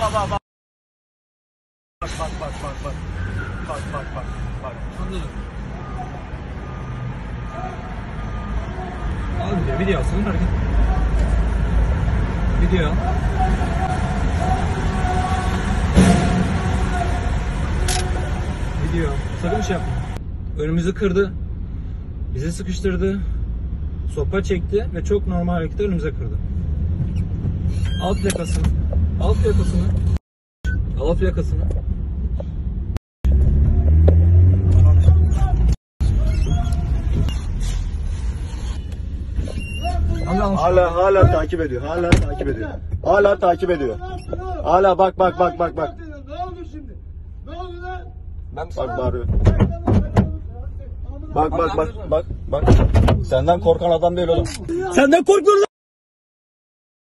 bak bak bak. Bak bak bak bak bak. Bak bak bak bak. Anladım. Al video, video alsın hareket. Video. al. Video. al. Sakın bir şey yapma. Önümüzü kırdı. Bizi sıkıştırdı. Sopa çekti ve çok normal hareketler önümüze kırdı. Al plakasını. Al plakasını. Al plakasını. Hala hala takip ediyor. Hala takip ediyor. Hala takip ediyor. Hala bak bak bak bak bak. Ne oldu şimdi? Ne oldu lan? Ben Bak bağırıyor. Bak bak bak bak bak. Senden korkan adam değil oğlum. Senden korkuyorum